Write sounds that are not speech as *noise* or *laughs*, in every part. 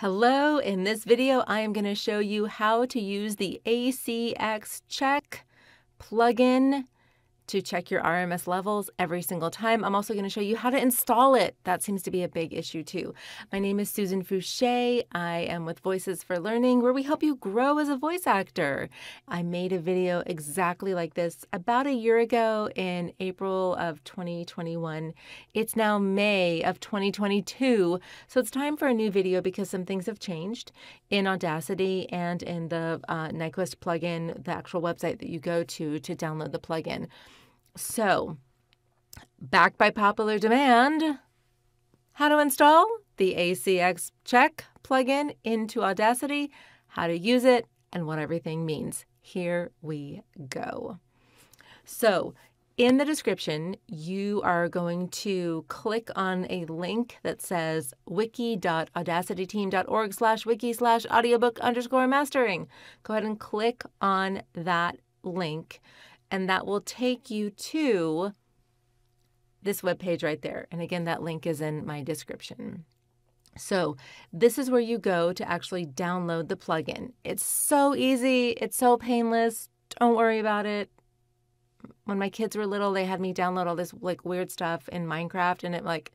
Hello, in this video I am going to show you how to use the ACX Check plugin to check your RMS levels every single time. I'm also going to show you how to install it. That seems to be a big issue too. My name is Susan Fouché. I am with Voices for Learning, where we help you grow as a voice actor. I made a video exactly like this about a year ago in April of 2021. It's now May of 2022, so it's time for a new video because some things have changed in Audacity and in the uh, Nyquist plugin, the actual website that you go to to download the plugin. So, backed by popular demand, how to install the ACX Check plugin into Audacity, how to use it, and what everything means. Here we go. So, in the description, you are going to click on a link that says wiki.audacityteam.org slash wiki slash audiobook underscore mastering. Go ahead and click on that link and that will take you to this web page right there. And again, that link is in my description. So, this is where you go to actually download the plugin. It's so easy, it's so painless. Don't worry about it. When my kids were little, they had me download all this like weird stuff in Minecraft and it like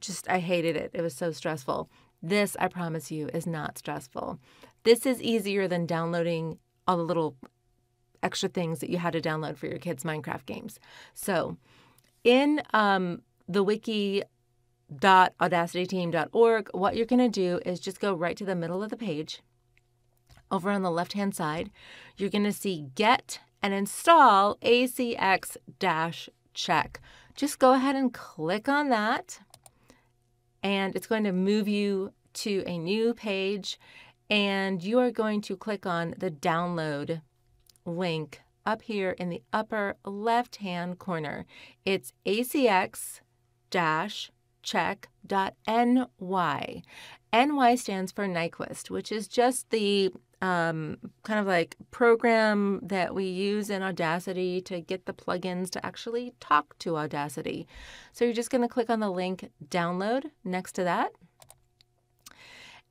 just I hated it. It was so stressful. This, I promise you, is not stressful. This is easier than downloading all the little extra things that you had to download for your kids' Minecraft games. So, in um, the wiki.audacityteam.org, what you're going to do is just go right to the middle of the page. Over on the left hand side, you're going to see Get and Install ACX dash Check. Just go ahead and click on that, and it's going to move you to a new page. And you are going to click on the download link up here in the upper left hand corner. It's acx dash check.ny. NY stands for Nyquist, which is just the um, kind of like program that we use in Audacity to get the plugins to actually talk to Audacity. So you're just going to click on the link download next to that.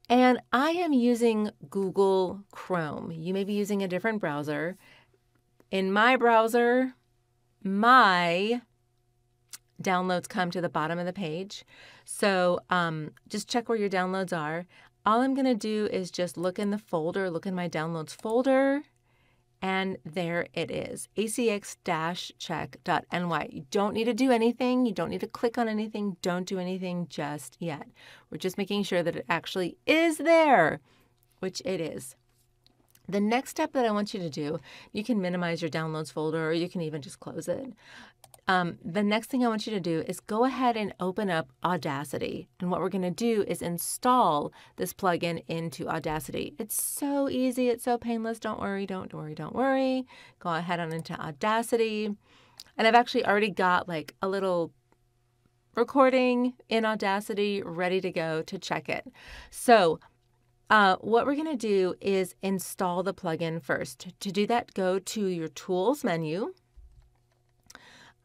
And I am using Google Chrome. You may be using a different browser. In my browser, my downloads come to the bottom of the page. So um, just check where your downloads are. All I'm going to do is just look in the folder, look in my downloads folder, and there it is acx-check.ny. You don't need to do anything. You don't need to click on anything. Don't do anything just yet. We're just making sure that it actually is there, which it is. The next step that I want you to do, you can minimize your downloads folder or you can even just close it. Um, the next thing I want you to do is go ahead and open up Audacity. And what we're going to do is install this plugin into Audacity. It's so easy. It's so painless. Don't worry, don't worry, don't worry. Go ahead on into Audacity. And I've actually already got like a little recording in Audacity ready to go to check it. So uh, what we're going to do is install the plugin first. To do that, go to your Tools menu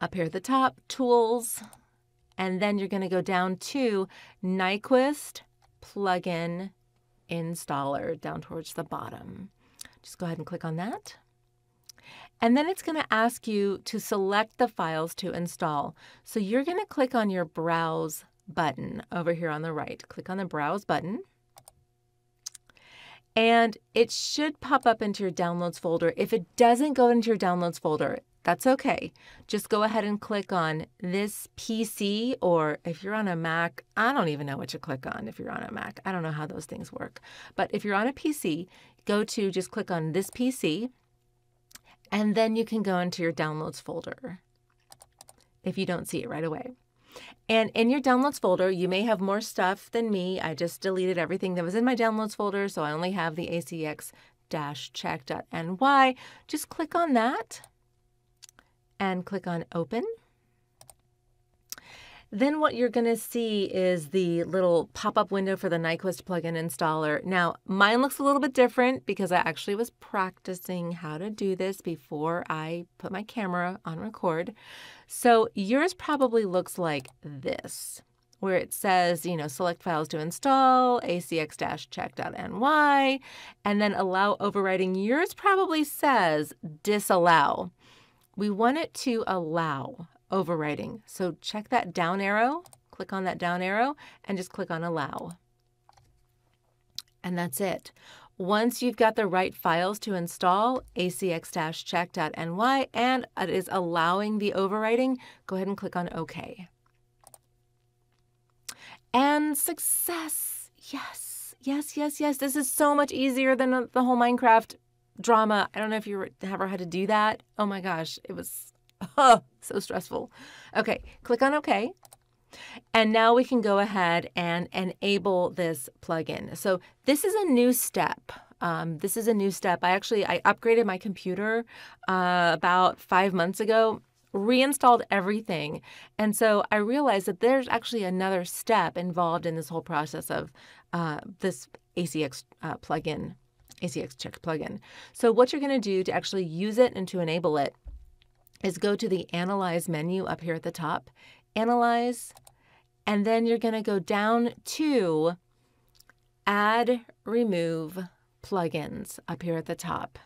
up here at the top, Tools, and then you're going to go down to Nyquist Plugin Installer down towards the bottom. Just go ahead and click on that. And then it's going to ask you to select the files to install. So you're going to click on your Browse button over here on the right. Click on the Browse button. And it should pop up into your downloads folder. If it doesn't go into your downloads folder, that's okay. Just go ahead and click on this PC, or if you're on a Mac, I don't even know what to click on if you're on a Mac. I don't know how those things work. But if you're on a PC, go to just click on this PC, and then you can go into your downloads folder if you don't see it right away. And in your downloads folder, you may have more stuff than me. I just deleted everything that was in my downloads folder, so I only have the ACX check.ny. Just click on that and click on open. Then what you're going to see is the little pop-up window for the Nyquist plugin installer. Now, mine looks a little bit different because I actually was practicing how to do this before I put my camera on record. So yours probably looks like this, where it says, you know, select files to install, acx-check.ny, and then allow overwriting. Yours probably says disallow. We want it to allow overwriting. So check that down arrow, click on that down arrow, and just click on allow. And that's it. Once you've got the right files to install, acx-check.ny, and it is allowing the overwriting, go ahead and click on OK. And success. Yes, yes, yes, yes. This is so much easier than the whole Minecraft drama. I don't know if you ever had to do that. Oh my gosh, it was oh, *laughs* so stressful. Okay, click on OK. And now we can go ahead and enable this plugin. So this is a new step. Um, this is a new step. I actually I upgraded my computer uh, about five months ago, reinstalled everything, and so I realized that there's actually another step involved in this whole process of uh, this ACX uh, plugin, ACX check plugin. So what you're going to do to actually use it and to enable it is go to the Analyze menu up here at the top, Analyze, and then you're going to go down to Add, Remove Plugins up here at the top.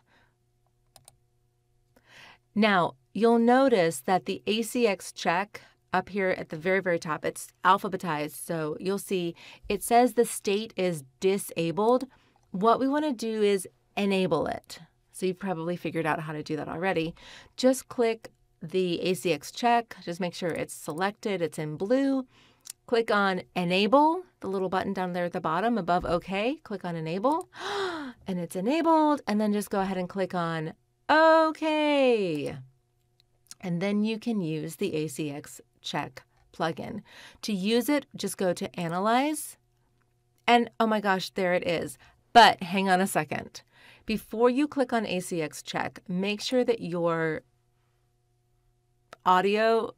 Now, you'll notice that the ACX check up here at the very, very top, it's alphabetized. So you'll see it says the state is disabled. What we want to do is enable it. So you've probably figured out how to do that already. Just click the ACX check. Just make sure it's selected, it's in blue. Click on Enable, the little button down there at the bottom above OK. Click on Enable, *gasps* and it's enabled. And then just go ahead and click on OK. And then you can use the ACX check plugin. To use it, just go to Analyze, and oh my gosh, there it is. But hang on a second. Before you click on ACX check, make sure that your audio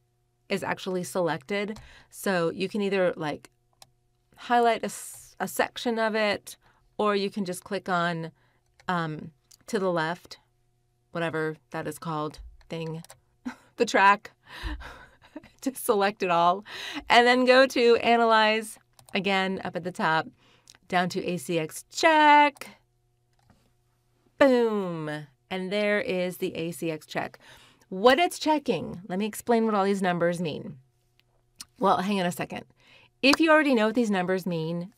is actually selected. So you can either like highlight a, a section of it, or you can just click on um, to the left, whatever that is called, thing, *laughs* the track, *laughs* to select it all, and then go to Analyze again up at the top, down to ACX check. Boom. And there is the ACX check. What it's checking, let me explain what all these numbers mean. Well, hang on a second. If you already know what these numbers mean,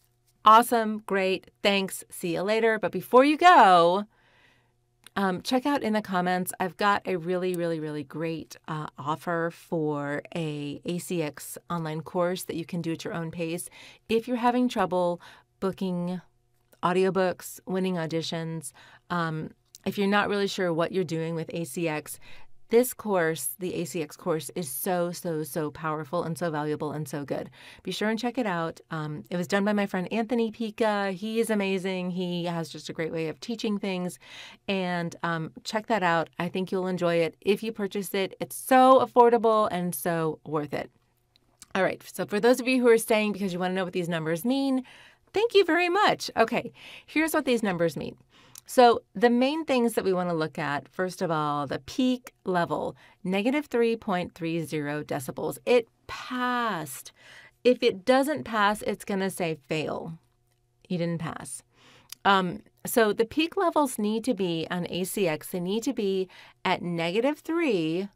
awesome, great, thanks, see you later. But before you go, um, check out in the comments. I've got a really, really, really great uh, offer for a ACX online course that you can do at your own pace. If you're having trouble booking audiobooks, winning auditions, um, if you're not really sure what you're doing with ACX, this course, the ACX course, is so, so, so powerful and so valuable and so good. Be sure and check it out. Um, it was done by my friend Anthony Pica. He is amazing. He has just a great way of teaching things. And um, check that out. I think you'll enjoy it if you purchase it. It's so affordable and so worth it. All right. So, for those of you who are staying because you want to know what these numbers mean, thank you very much. Okay. Here's what these numbers mean. So the main things that we want to look at, first of all, the peak level, negative 3.30 decibels. It passed. If it doesn't pass, it's going to say fail. You didn't pass. Um, so the peak levels need to be on ACX, they need to be at negative 3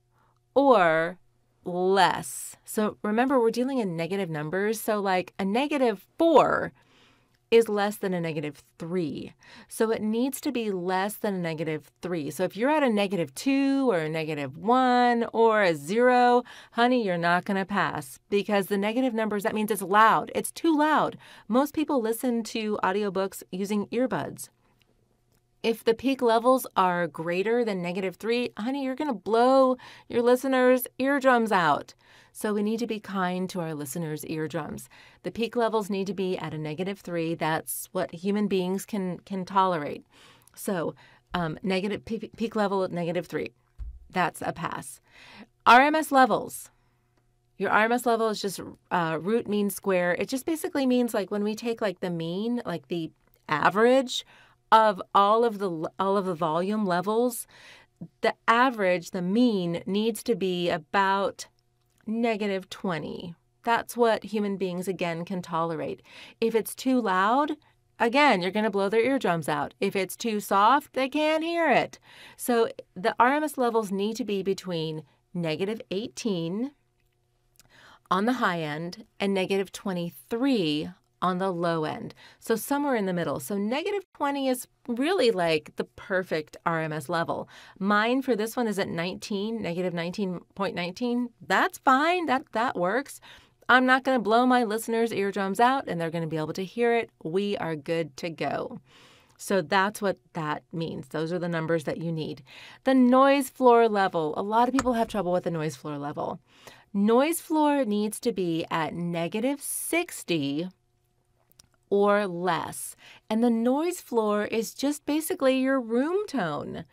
or less. So remember, we're dealing in negative numbers. So like a negative 4 is less than a negative 3. So it needs to be less than a negative 3. So if you're at a negative 2 or a negative 1 or a 0, honey, you're not going to pass because the negative numbers, that means it's loud. It's too loud. Most people listen to audiobooks using earbuds. If the peak levels are greater than negative 3, honey, you're going to blow your listeners' eardrums out. So we need to be kind to our listeners' eardrums. The peak levels need to be at a negative three. That's what human beings can can tolerate. So um, negative peak level at negative three. That's a pass. RMS levels. Your RMS level is just uh, root mean square. It just basically means like when we take like the mean, like the average of all of the all of the volume levels, the average, the mean needs to be about negative 20. That's what human beings, again, can tolerate. If it's too loud, again, you're going to blow their eardrums out. If it's too soft, they can't hear it. So the RMS levels need to be between negative 18 on the high end and negative 23 on the low end. So somewhere in the middle. So negative 20 is really like the perfect RMS level. Mine for this one is at 19, negative 19.19. That's fine. That that works. I'm not going to blow my listeners' eardrums out and they're going to be able to hear it. We are good to go. So that's what that means. Those are the numbers that you need. The noise floor level. A lot of people have trouble with the noise floor level. Noise floor needs to be at negative 60 or less. And the noise floor is just basically your room tone.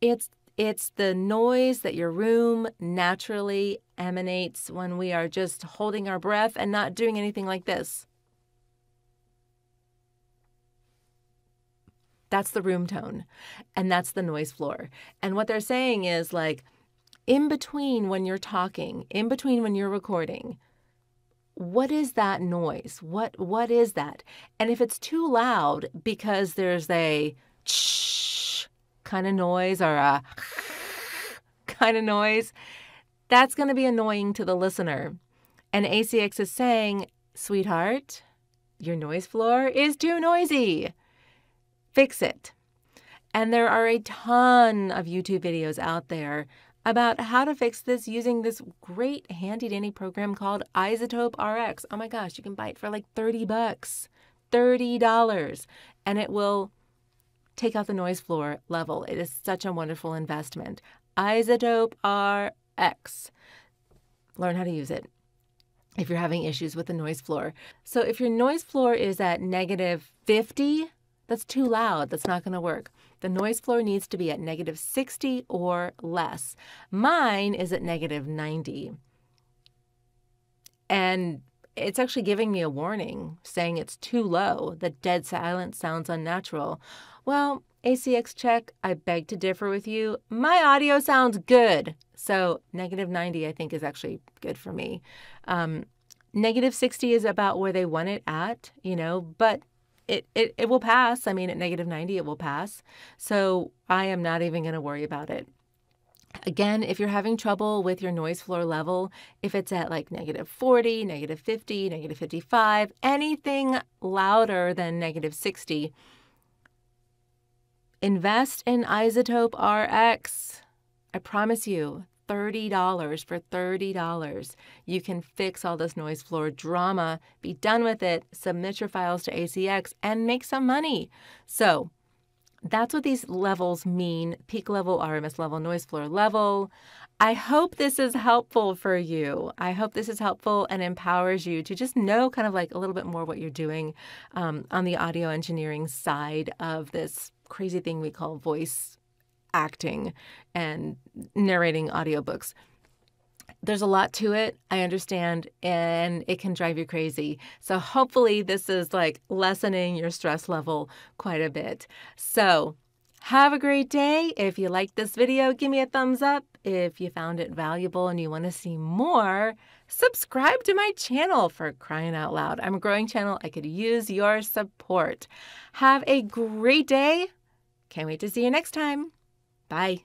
It's it's the noise that your room naturally emanates when we are just holding our breath and not doing anything like this. That's the room tone, and that's the noise floor. And what they're saying is like, in between when you're talking, in between when you're recording, what is that noise? What what is that? And if it's too loud because there's a shh kind of noise or a *laughs* kind of noise, that's going to be annoying to the listener. And ACX is saying, "Sweetheart, your noise floor is too noisy. Fix it." And there are a ton of YouTube videos out there about how to fix this using this great handy dandy program called iZotope RX. Oh my gosh, you can buy it for like 30 bucks. $30 and it will take out the noise floor level. It is such a wonderful investment. iZotope RX. Learn how to use it if you're having issues with the noise floor. So if your noise floor is at negative 50, that's too loud. That's not going to work. The noise floor needs to be at negative 60 or less. Mine is at negative 90. And it's actually giving me a warning saying it's too low. The dead silence sounds unnatural. Well, ACX check, I beg to differ with you. My audio sounds good. So, negative 90, I think, is actually good for me. Um, negative 60 is about where they want it at, you know, but it, it, it will pass. I mean, at negative 90, it will pass. So I am not even going to worry about it. Again, if you're having trouble with your noise floor level, if it's at like negative 40, negative 50, negative 55, anything louder than negative 60, invest in iZotope RX. I promise you, $30 for $30. You can fix all this noise floor drama, be done with it, submit your files to ACX, and make some money. So that's what these levels mean peak level, RMS level, noise floor level. I hope this is helpful for you. I hope this is helpful and empowers you to just know kind of like a little bit more what you're doing um, on the audio engineering side of this crazy thing we call voice acting and narrating audiobooks. There's a lot to it, I understand, and it can drive you crazy. So, hopefully, this is like lessening your stress level quite a bit. So, have a great day. If you liked this video, give me a thumbs up. If you found it valuable and you want to see more, subscribe to my channel for crying out loud. I'm a growing channel. I could use your support. Have a great day. Can't wait to see you next time. Bye.